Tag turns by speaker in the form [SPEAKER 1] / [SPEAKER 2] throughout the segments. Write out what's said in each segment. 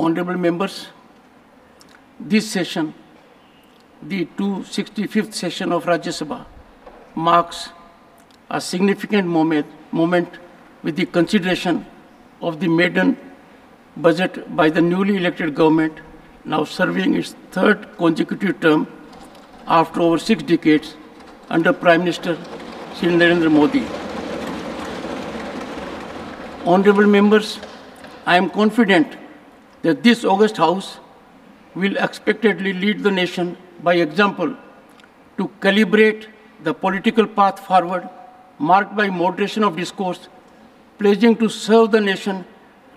[SPEAKER 1] Honorable members, this session, the 265th session of Rajya Sabha, marks a significant moment, moment with the consideration of the maiden budget by the newly elected government, now serving its third consecutive term after over six decades under Prime Minister Shri Narendra Modi. Honorable members, I am confident that this August House will expectedly lead the nation by example to calibrate the political path forward marked by moderation of discourse, pledging to serve the nation,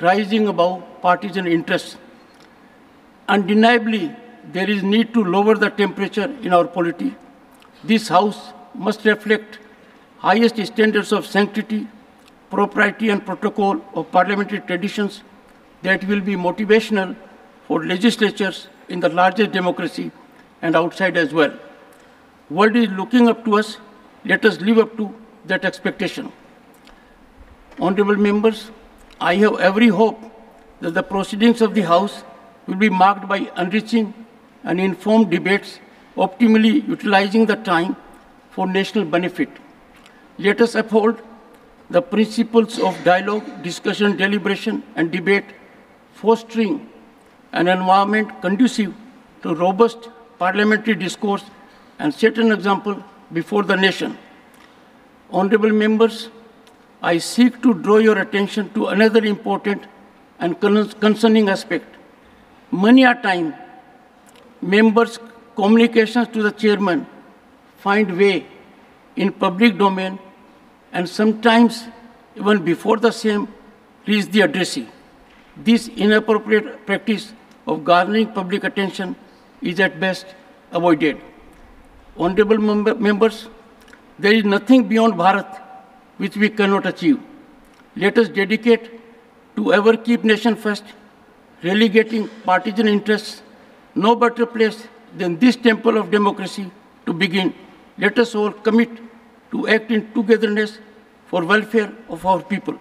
[SPEAKER 1] rising above partisan interests. Undeniably, there is need to lower the temperature in our polity. This House must reflect highest standards of sanctity, propriety and protocol of parliamentary traditions that will be motivational for legislatures in the largest democracy and outside as well. World is looking up to us. Let us live up to that expectation. Honorable members, I have every hope that the proceedings of the House will be marked by enriching and informed debates, optimally utilizing the time for national benefit. Let us uphold the principles of dialogue, discussion, deliberation, and debate, fostering an environment conducive to robust parliamentary discourse and set an example before the nation. Honorable members, I seek to draw your attention to another important and concerning aspect. Many a time, members' communications to the chairman find way in public domain and sometimes even before the same reach the addressee. This inappropriate practice of garnering public attention is at best avoided. Honorable member members, there is nothing beyond Bharat which we cannot achieve. Let us dedicate to ever keep nation first, relegating partisan interests, no better place than this temple of democracy to begin. Let us all commit to act in togetherness for welfare of our people.